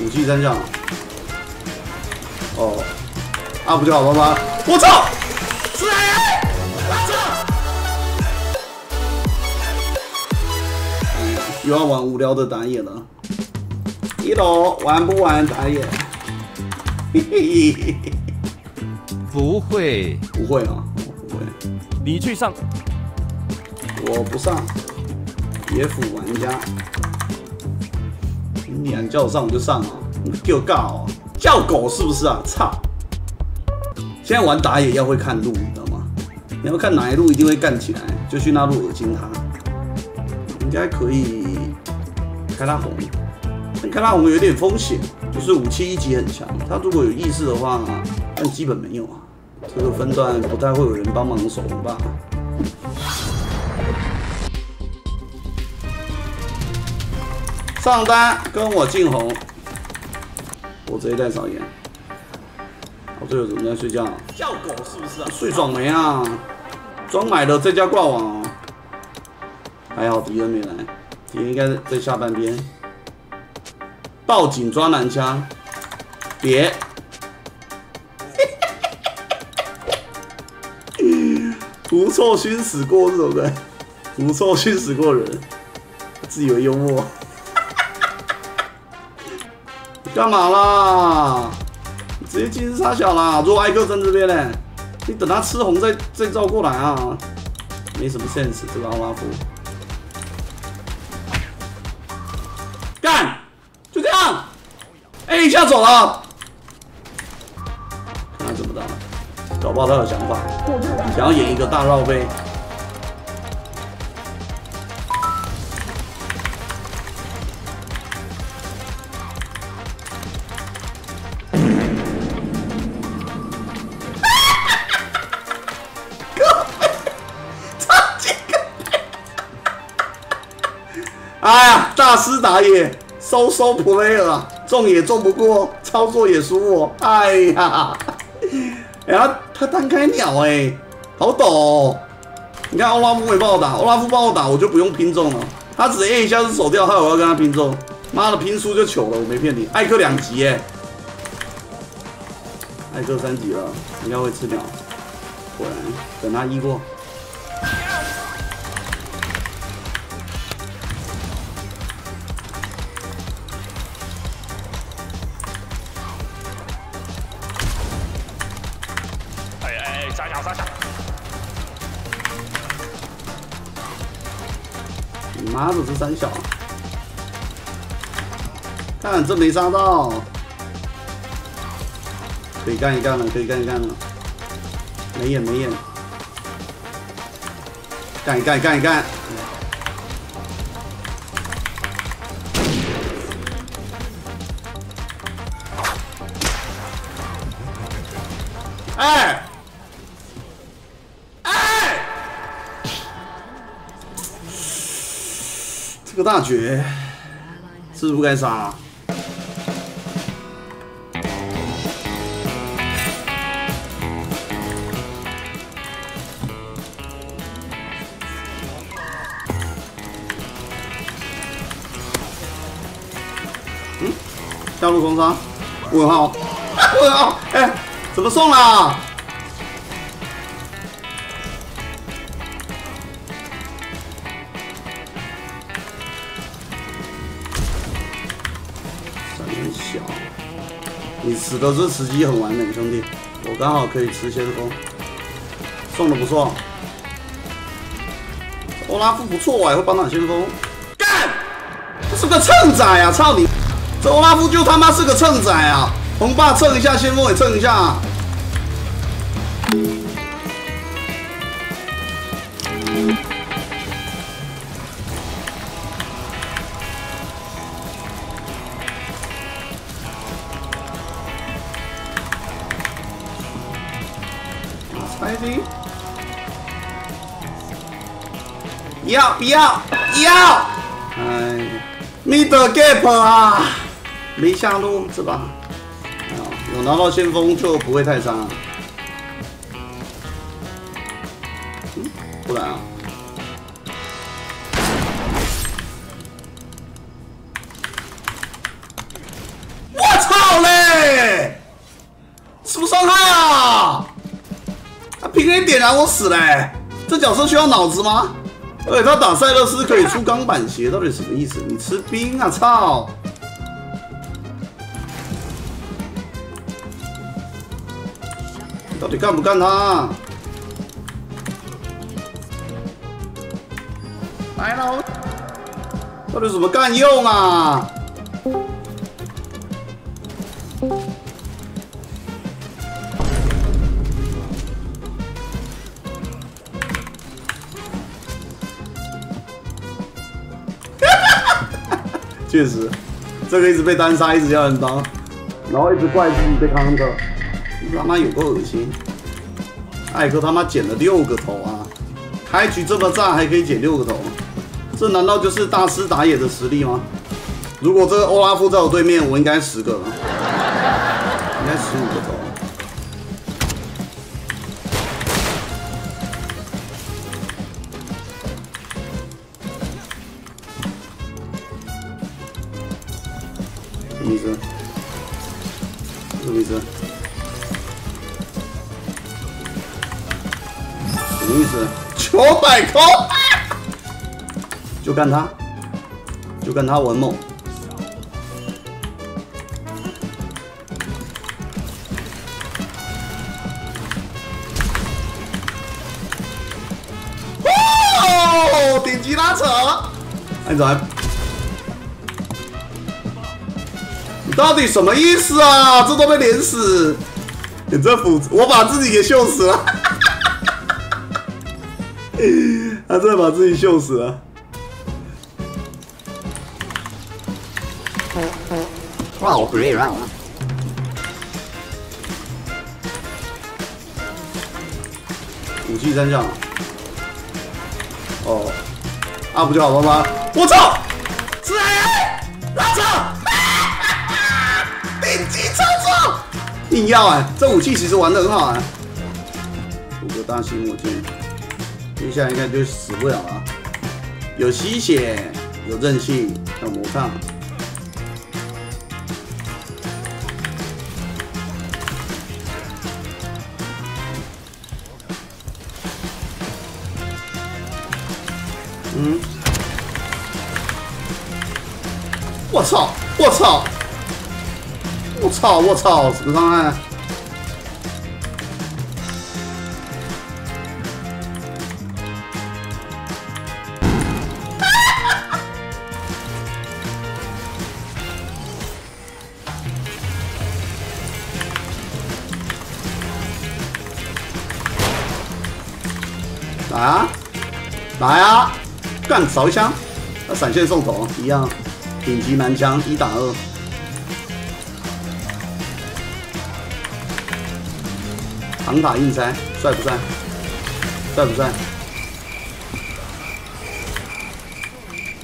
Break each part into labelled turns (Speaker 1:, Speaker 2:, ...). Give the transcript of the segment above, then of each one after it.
Speaker 1: 武器三项。哦，啊不就好了吗？我操！是谁？我操！又要玩无聊的打野了。一楼玩不玩打野？嘿嘿嘿嘿。
Speaker 2: 不会，
Speaker 1: 不会啊，不会。
Speaker 2: 你去上，
Speaker 1: 我不上。野辅玩家，你叫我上我就上啊！给我尬哦，叫狗是不是啊？操！现在玩打野要会看路，你知道吗？你要看哪一路一定会干起来，就去那路恶心他。应该可以开拉红，但开拉红有点风险，就是武器一级很强，他如果有意识的话，但基本没有啊。这个分段不太会有人帮忙守吧？上单跟我进红，我直接带扫烟。我队友怎么在睡觉？叫狗是不是啊？睡爽没啊？装买的在家挂网哦。还好敌人没来，敌人应该在下半边。报警抓男枪，别。不错，熏死过这种人，不错，熏死过人，自以为幽默。干嘛啦？直接进杀小啦！如果艾克在这边呢？你等他吃红再再照过来啊！没什么 sense，这个奥拉夫。干，就这样。A 一下走了。看他怎么打，搞不好他有想法，想要演一个大绕飞。哎呀，大师打野，收收 player 啊，中也中不过，操作也输我。哎呀，哎呀，他单开鸟哎，好抖。你看欧拉夫没帮我打，欧拉夫帮我打，我就不用拼中了。他只 A 一下就走掉，害我要跟他拼中。妈的，拼输就糗了，我没骗你。艾克两级哎，艾克三级了，应该会吃鸟。果然，等他一过。
Speaker 3: 三小杀小！
Speaker 1: 你妈的，是三小！看，这没杀到，可以干一干了，可以干一干了。没眼没眼，干一干干一干。这个大绝是不是不该杀？嗯，下路双杀，问号，问号，哎，怎么送了？你死的这时机很完美，兄弟，我刚好可以吃先锋，送的不错。欧拉夫不错哎，会帮打先锋。干，这是个蹭仔啊！操你，这欧拉夫就他妈是个蹭仔啊！红霸蹭一下，先锋也蹭一下。猜的？要不要？要！哎，middle gap 啊，没下路是吧？有拿到先锋就不会太伤。嗯，不然啊。点燃我死嘞、这角色需要脑子吗？而且他打塞勒斯可以出钢板鞋，到底什么意思？你吃冰啊！操！你到底干不干他？来喽！到底有什么干用啊？确实，这个一直被单杀，一直要人当，然后一直怪自己被 counter，他妈有够恶心！艾克他妈捡了六个头啊！开局这么炸还可以捡六个头，这难道就是大师打野的实力吗？如果这个欧拉夫在我对面，我应该十个了，什么意思？什么意思？什么意思？九百扣，就干他，就干他文猛。哦，顶级拉扯，按走。你到底什么意思啊？这都被连死！你这斧子，我把自己给秀死了。他真的把自己秀死了。
Speaker 4: 哇，我 free run 了。
Speaker 1: 武器三项。哦，啊不就好了吗？我操！是谁？拉扯！你操作！硬要哎、这武器其实玩的很好哎、五个大型火箭，接下来应该就死不了了。有吸血，有韧性，有魔抗。嗯，我操！我操！我操！我操！什么伤害？来啊！来啊！干扫一枪，那闪现送头一样，顶级男枪一打二。扛塔硬拆，帅不帅？帅不帅？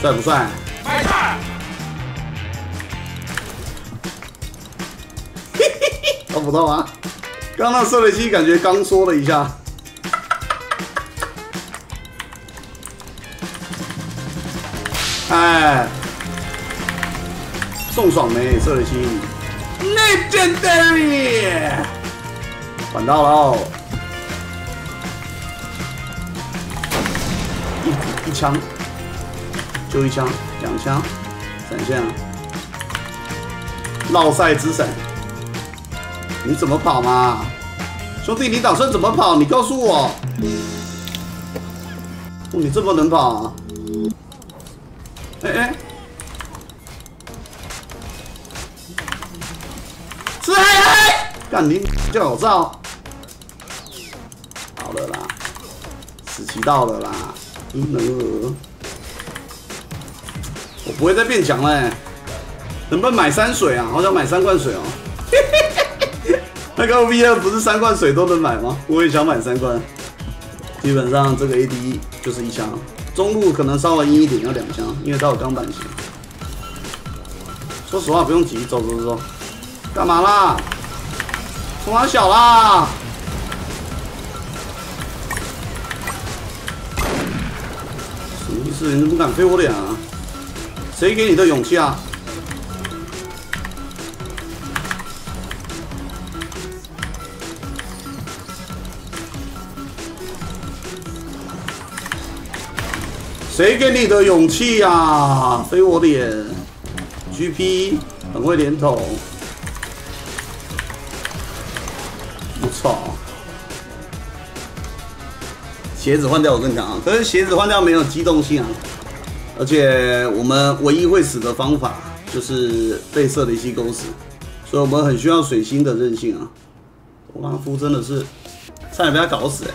Speaker 1: 帅不帅？
Speaker 3: 麦菜，
Speaker 1: 看不到啊！刚刚那射雷机感觉刚缩了一下。哎，宋爽没射雷机，Legendary，管到了，一一枪，就一枪，两枪，闪现啊，绕赛之闪。你怎么跑嘛？兄弟，你打算怎么跑？你告诉我。哦，你这么能跑啊？哎哎，是黑黑，干你叫我照。死期到了啦，因人而。我不会再变强了、欸，能不能买三水啊？好想买三罐水哦、那个 V 二不是三罐水都能买吗？我也想买三罐。基本上这个 AD 就是一枪，中路可能稍微阴一点要两枪，因为它有钢板鞋。说实话不用急，走走走，干嘛啦？冲他小啦！是你怎么敢飞我脸啊？谁给你的勇气啊？谁给你的勇气啊？飞我脸 gp 很会连走我操鞋子换掉我跟你讲啊，可是鞋子换掉没有机动性啊，而且我们唯一会死的方法就是被射雷西勾死，所以我们很需要水星的韧性啊。我拉夫真的是差点被他搞死哎、